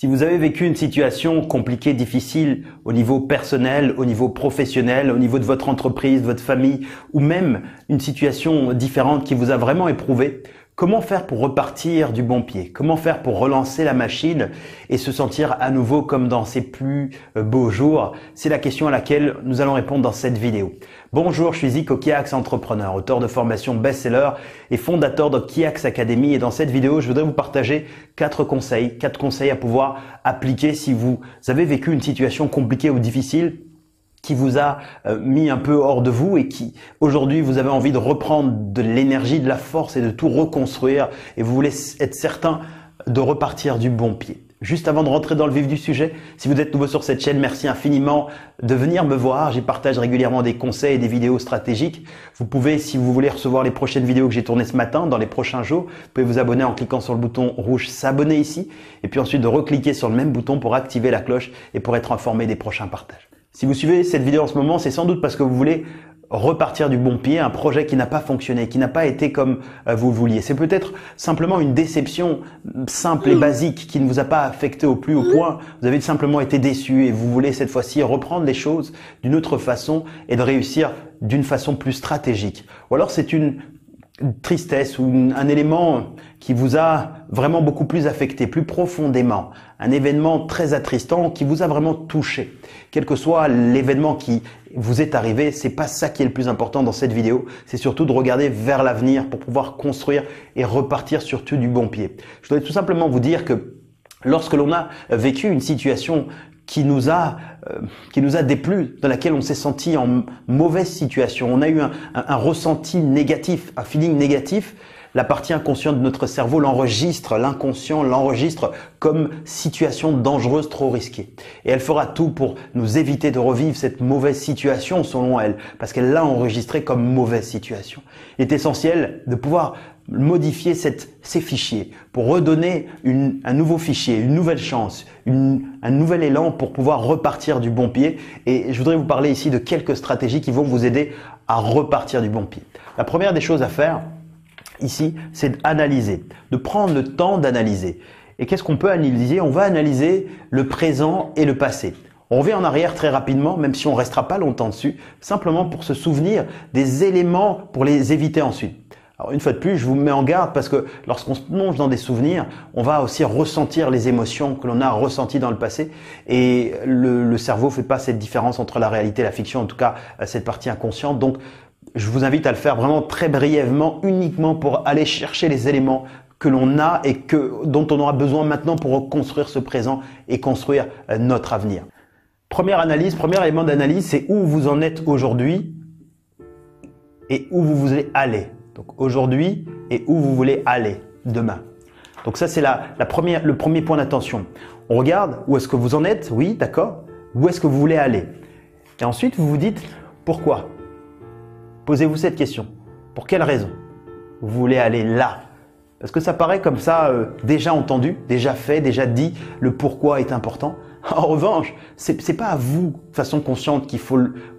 Si vous avez vécu une situation compliquée, difficile au niveau personnel, au niveau professionnel, au niveau de votre entreprise, votre famille, ou même une situation différente qui vous a vraiment éprouvé, Comment faire pour repartir du bon pied? Comment faire pour relancer la machine et se sentir à nouveau comme dans ses plus euh, beaux jours? C'est la question à laquelle nous allons répondre dans cette vidéo. Bonjour, je suis Zico Kiax, entrepreneur, auteur de formation best-seller et fondateur de Kiax Academy. Et dans cette vidéo, je voudrais vous partager quatre conseils, quatre conseils à pouvoir appliquer si vous avez vécu une situation compliquée ou difficile qui vous a euh, mis un peu hors de vous et qui aujourd'hui vous avez envie de reprendre de l'énergie, de la force et de tout reconstruire et vous voulez être certain de repartir du bon pied. Juste avant de rentrer dans le vif du sujet, si vous êtes nouveau sur cette chaîne, merci infiniment de venir me voir. J'y partage régulièrement des conseils et des vidéos stratégiques. Vous pouvez, si vous voulez recevoir les prochaines vidéos que j'ai tournées ce matin, dans les prochains jours, vous pouvez vous abonner en cliquant sur le bouton rouge s'abonner ici et puis ensuite de recliquer sur le même bouton pour activer la cloche et pour être informé des prochains partages. Si vous suivez cette vidéo en ce moment, c'est sans doute parce que vous voulez repartir du bon pied, un projet qui n'a pas fonctionné, qui n'a pas été comme euh, vous le vouliez. C'est peut-être simplement une déception simple et basique qui ne vous a pas affecté au plus haut point. Vous avez simplement été déçu et vous voulez cette fois-ci reprendre les choses d'une autre façon et de réussir d'une façon plus stratégique. Ou alors c'est une tristesse ou un élément qui vous a vraiment beaucoup plus affecté, plus profondément, un événement très attristant qui vous a vraiment touché. Quel que soit l'événement qui vous est arrivé, c'est pas ça qui est le plus important dans cette vidéo, c'est surtout de regarder vers l'avenir pour pouvoir construire et repartir surtout du bon pied. Je voudrais tout simplement vous dire que lorsque l'on a vécu une situation qui nous a euh, qui nous a déplu, dans laquelle on s'est senti en mauvaise situation, on a eu un, un ressenti négatif, un feeling négatif, la partie inconsciente de notre cerveau l'enregistre, l'inconscient l'enregistre comme situation dangereuse, trop risquée. Et elle fera tout pour nous éviter de revivre cette mauvaise situation selon elle, parce qu'elle l'a enregistrée comme mauvaise situation. Il est essentiel de pouvoir modifier ces fichiers pour redonner un nouveau fichier, une nouvelle chance, un nouvel élan pour pouvoir repartir du bon pied. Et je voudrais vous parler ici de quelques stratégies qui vont vous aider à repartir du bon pied. La première des choses à faire, ici, c'est d'analyser, de prendre le temps d'analyser. Et qu'est-ce qu'on peut analyser? On va analyser le présent et le passé. On revient en arrière très rapidement, même si on restera pas longtemps dessus, simplement pour se souvenir des éléments pour les éviter ensuite. Alors une fois de plus, je vous mets en garde parce que lorsqu'on se plonge dans des souvenirs, on va aussi ressentir les émotions que l'on a ressenties dans le passé et le, le cerveau fait pas cette différence entre la réalité et la fiction, en tout cas cette partie inconsciente. Donc je vous invite à le faire vraiment très brièvement, uniquement pour aller chercher les éléments que l'on a et que, dont on aura besoin maintenant pour reconstruire ce présent et construire euh, notre avenir. Première analyse, premier élément d'analyse, c'est où vous en êtes aujourd'hui et où vous voulez aller. Donc aujourd'hui et où vous voulez aller demain. Donc ça c'est la, le premier point d'attention. On regarde où est-ce que vous en êtes, oui, d'accord. Où est-ce que vous voulez aller Et ensuite vous vous dites pourquoi? Posez-vous cette question. Pour quelle raison vous voulez aller là? Parce que ça paraît comme ça euh, déjà entendu, déjà fait, déjà dit, le pourquoi est important. En revanche, c'est n'est pas à vous, de façon consciente, qu'il faut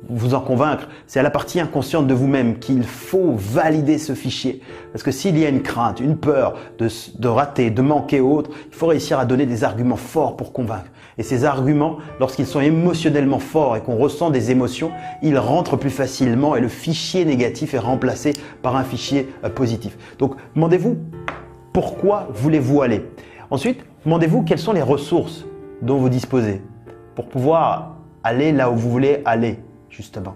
vous en convaincre. C'est à la partie inconsciente de vous-même qu'il faut valider ce fichier. Parce que s'il y a une crainte, une peur de, de rater, de manquer autre, il faut réussir à donner des arguments forts pour convaincre. Et ces arguments, lorsqu'ils sont émotionnellement forts et qu'on ressent des émotions, ils rentrent plus facilement et le fichier négatif est remplacé par un fichier euh, positif. Donc, demandez-vous pourquoi voulez-vous aller? Ensuite, demandez-vous quelles sont les ressources dont vous disposez pour pouvoir aller là où vous voulez aller, justement.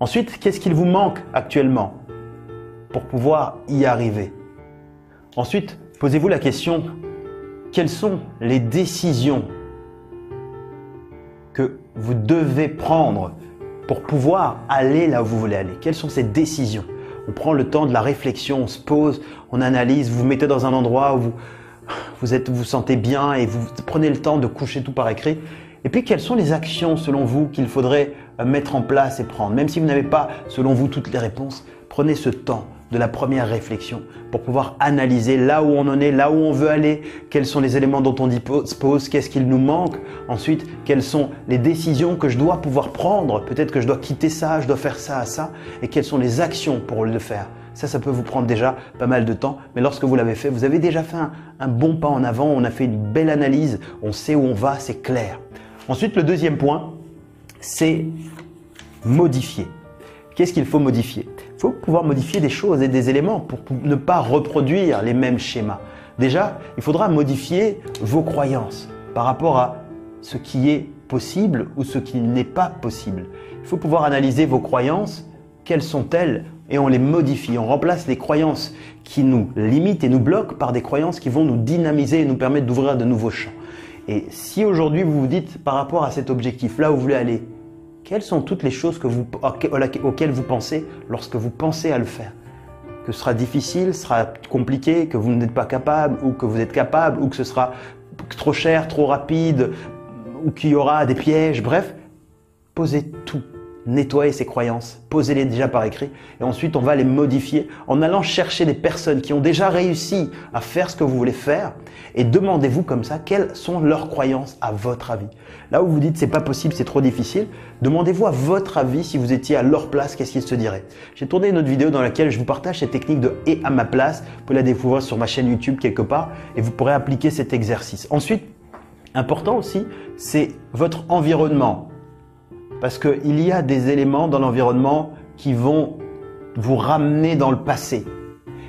Ensuite, qu'est-ce qu'il vous manque actuellement pour pouvoir y arriver? Ensuite, posez-vous la question, quelles sont les décisions que vous devez prendre pour pouvoir aller là où vous voulez aller? Quelles sont ces décisions? On prend le temps de la réflexion, on se pose, on analyse, vous vous mettez dans un endroit où vous, vous êtes, vous sentez bien et vous prenez le temps de coucher tout par écrit. Et puis, quelles sont les actions, selon vous, qu'il faudrait euh, mettre en place et prendre? Même si vous n'avez pas, selon vous, toutes les réponses, prenez ce temps de la première réflexion pour pouvoir analyser là où on en est, là où on veut aller, quels sont les éléments dont on dispose, qu'est-ce qu'il nous manque, ensuite quelles sont les décisions que je dois pouvoir prendre, peut-être que je dois quitter ça, je dois faire ça ça, et quelles sont les actions pour le faire? Ça, ça peut vous prendre déjà pas mal de temps, mais lorsque vous l'avez fait, vous avez déjà fait un, bon pas en avant, on a fait une belle analyse, on sait où on va, c'est clair. Ensuite, le deuxième point, c'est modifier. Qu'est-ce qu'il faut modifier? Il faut pouvoir modifier des choses et des éléments pour ne pas reproduire les mêmes schémas. Déjà, il faudra modifier vos croyances par rapport à ce qui est possible ou ce qui n'est pas possible. Il faut pouvoir analyser vos croyances, quelles sont-elles, et on les modifie. On remplace les croyances qui nous limitent et nous bloquent par des croyances qui vont nous dynamiser et nous permettre d'ouvrir de nouveaux champs. Et si aujourd'hui vous vous dites par rapport à cet objectif, là où vous voulez aller, quelles sont toutes les choses auxquelles vous pensez lorsque vous pensez à le faire? Que ce sera difficile, sera compliqué, que vous n'êtes pas capable ou que vous êtes capable ou que ce sera trop cher, trop rapide ou qu'il y aura des pièges, bref, posez tout nettoyer ses croyances, posez-les déjà par écrit, et ensuite on va les modifier en allant chercher des personnes qui ont déjà réussi à faire ce que vous voulez faire, et demandez-vous comme ça quelles sont leurs croyances à votre avis. Là où vous dites c'est pas possible, c'est trop difficile, demandez-vous à votre avis si vous étiez à leur place, qu'est-ce qu'ils se diraient. J'ai tourné une autre vidéo dans laquelle je vous partage cette technique de et à ma place, vous pouvez la découvrir sur ma chaîne YouTube quelque part, et vous pourrez appliquer cet exercice. Ensuite, important aussi, c'est votre environnement. Parce qu'il y a des éléments dans l'environnement qui vont vous ramener dans le passé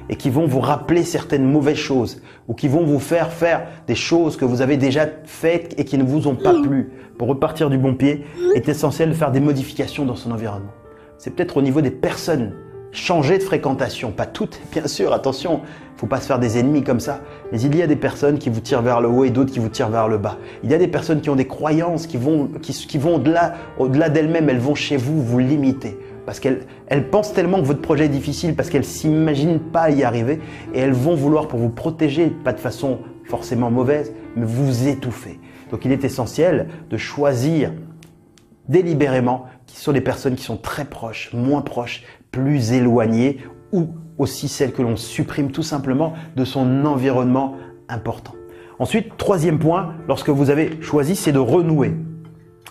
et qui vont vous rappeler certaines mauvaises choses ou qui vont vous faire faire des choses que vous avez déjà faites et qui ne vous ont pas plu. Pour repartir du bon pied, il est essentiel de faire des modifications dans son environnement. C'est peut-être au niveau des personnes changer de fréquentation, pas toutes, bien sûr, attention, faut pas se faire des ennemis comme ça, mais il y a des personnes qui vous tirent vers le haut et d'autres qui vous tirent vers le bas. Il y a des personnes qui ont des croyances qui vont, qui, vont au-delà, d'elles-mêmes, elles vont chez vous vous limiter. Parce qu'elles elles pensent tellement que votre projet est difficile, parce qu'elles s'imaginent pas y arriver, et elles vont vouloir pour vous protéger, pas de façon forcément mauvaise, mais vous étouffer. Donc il est essentiel de choisir délibérément qui sont des personnes qui sont très proches, moins proches, plus éloignées ou aussi celles que l'on supprime tout simplement de son environnement important. Ensuite, troisième point, lorsque vous avez choisi, c'est de renouer.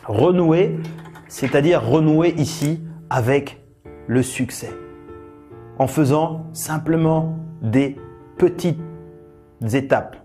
Renouer, c'est-à-dire renouer ici avec le succès. En faisant simplement des petites étapes,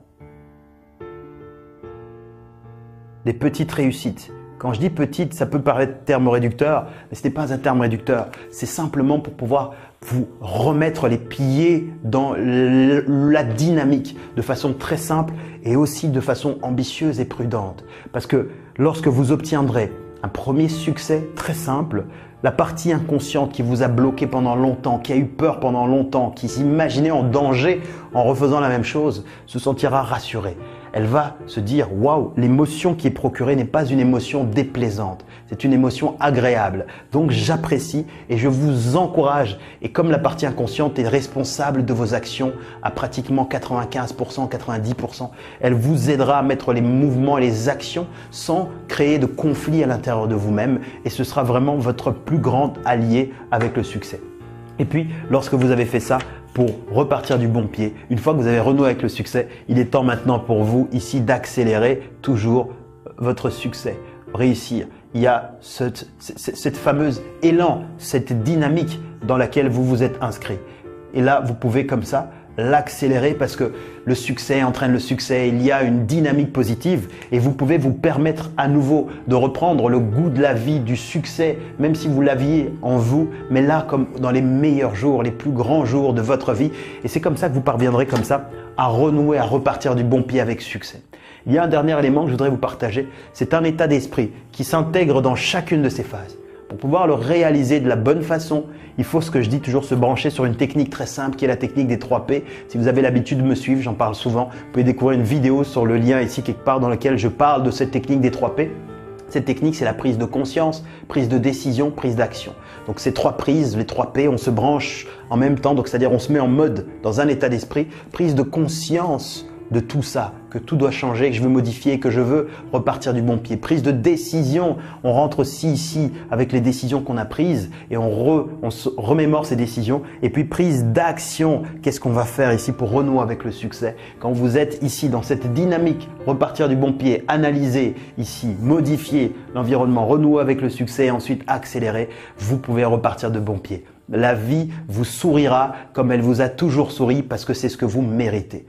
des petites réussites, quand je dis petite, ça peut paraître terme réducteur, mais ce n'est pas un terme réducteur. C'est simplement pour pouvoir vous remettre les pieds dans la dynamique de façon très simple et aussi de façon ambitieuse et prudente. Parce que lorsque vous obtiendrez un premier succès très simple, la partie inconsciente qui vous a bloqué pendant longtemps, qui a eu peur pendant longtemps, qui s'imaginait en danger en refaisant la même chose, se sentira rassurée elle va se dire waouh, l'émotion qui est procurée n'est pas une émotion déplaisante, c'est une émotion agréable. Donc j'apprécie et je vous encourage. Et comme la partie inconsciente est responsable de vos actions à pratiquement 95%, 90%, elle vous aidera à mettre les mouvements et les actions sans créer de conflit à l'intérieur de vous-même et ce sera vraiment votre plus grand allié avec le succès. Et puis, lorsque vous avez fait ça, pour repartir du bon pied. Une fois que vous avez renoué avec le succès, il est temps maintenant pour vous ici d'accélérer toujours votre succès, réussir. Il y a cette, cette, fameuse élan, cette dynamique dans laquelle vous vous êtes inscrit. Et là, vous pouvez comme ça l'accélérer parce que le succès entraîne le succès, il y a une dynamique positive et vous pouvez vous permettre à nouveau de reprendre le goût de la vie, du succès, même si vous l'aviez en vous, mais là comme dans les meilleurs jours, les plus grands jours de votre vie. Et c'est comme ça que vous parviendrez comme ça à renouer, à repartir du bon pied avec succès. Il y a un dernier élément que je voudrais vous partager, c'est un état d'esprit qui s'intègre dans chacune de ces phases. Pour pouvoir le réaliser de la bonne façon, il faut ce que je dis toujours se brancher sur une technique très simple qui est la technique des 3 P. Si vous avez l'habitude de me suivre, j'en parle souvent, vous pouvez découvrir une vidéo sur le lien ici quelque part dans lequel je parle de cette technique des 3 P. Cette technique, c'est la prise de conscience, prise de décision, prise d'action. Donc ces trois prises, les 3 P, on se branche en même temps, donc c'est-à-dire on se met en mode dans un état d'esprit, prise de conscience de tout ça, que tout doit changer, que je veux modifier, que je veux repartir du bon pied. Prise de décision, on rentre aussi ici avec les décisions qu'on a prises et on, remémore ces décisions. Et puis prise d'action, qu'est-ce qu'on va faire ici pour renouer avec le succès? Quand vous êtes ici dans cette dynamique, repartir du bon pied, analyser ici, modifier l'environnement, renouer avec le succès et ensuite accélérer, vous pouvez repartir de bon pied. la vie vous sourira comme elle vous a toujours souri parce que c'est ce que vous méritez.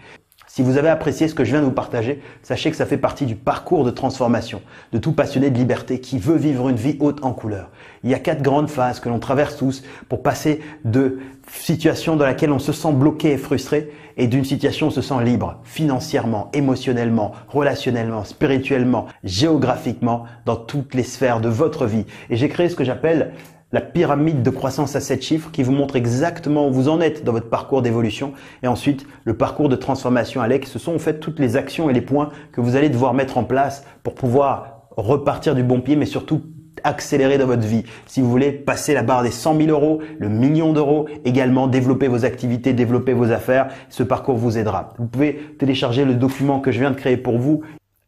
Si vous avez apprécié ce que je viens de vous partager, sachez que ça fait partie du parcours de transformation de tout passionné de liberté qui veut vivre une vie haute en couleur. Il y a quatre grandes phases que l'on traverse tous pour passer de situation dans laquelle on se sent bloqué et frustré et d'une situation où on se sent libre financièrement, émotionnellement, relationnellement, spirituellement, géographiquement, dans toutes les sphères de votre vie. Et j'ai créé ce que j'appelle la pyramide de croissance à 7 chiffres qui vous montre exactement où vous en êtes dans votre parcours d'évolution. Et ensuite, le parcours de transformation Alex, ce sont en fait toutes les actions et les points que vous allez devoir mettre en place pour pouvoir repartir du bon pied, mais surtout accélérer dans votre vie. Si vous voulez passer la barre des 100 000 euros, le million d'euros, également développer vos activités, développer vos affaires, ce parcours vous aidera. Vous pouvez télécharger le document que je viens de créer pour vous.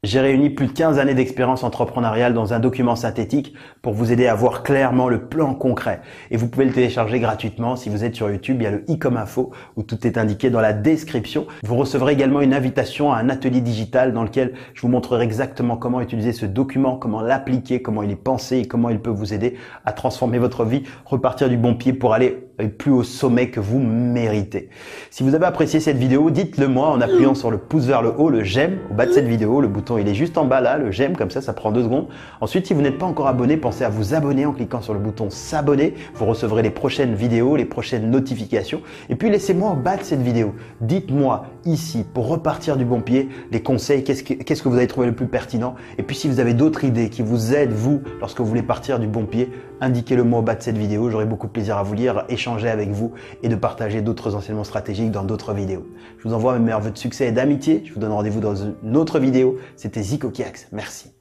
J'ai réuni plus de 15 années d'expérience entrepreneuriale dans un document synthétique pour vous aider à voir clairement le plan concret. Et vous pouvez le télécharger gratuitement si vous êtes sur YouTube. Il y a le i comme info où tout est indiqué dans la description. Vous recevrez également une invitation à un atelier digital dans lequel je vous montrerai exactement comment utiliser ce document, comment l'appliquer, comment il est pensé et comment il peut vous aider à transformer votre vie, repartir du bon pied pour aller plus au sommet que vous méritez. Si vous avez apprécié cette vidéo, dites-le moi en appuyant sur le pouce vers le haut, le j'aime au bas de cette vidéo, le bouton il est juste en bas là, le j'aime, comme ça, ça prend deux secondes. Ensuite, si vous n'êtes pas encore abonné, pensez à vous abonner en cliquant sur le bouton s'abonner. Vous recevrez les prochaines vidéos, les prochaines notifications. Et puis, laissez-moi en bas de cette vidéo. Dites-moi ici, pour repartir du bon pied, les conseils, qu'est-ce que, qu'est-ce que vous avez trouvé le plus pertinent? Et puis, si vous avez d'autres idées qui vous aident, vous, lorsque vous voulez partir du bon pied, indiquez-le moi au bas de cette vidéo. J'aurai beaucoup de plaisir à vous lire, échanger avec vous et de partager d'autres enseignements stratégiques dans d'autres vidéos. Je vous envoie mes meilleurs vœux de succès et d'amitié. Je vous donne rendez-vous dans une autre vidéo. C'était Zico Kiax. Merci.